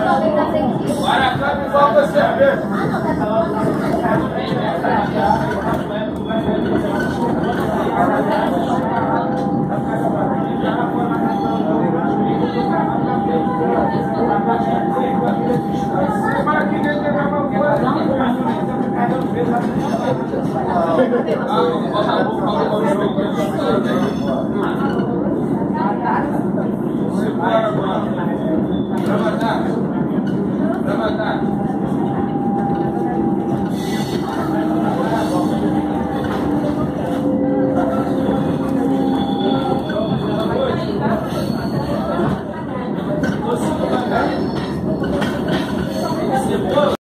Bora, Cláudio, volta a cerveja. Ah, tá Trabalhar. Trabalhar.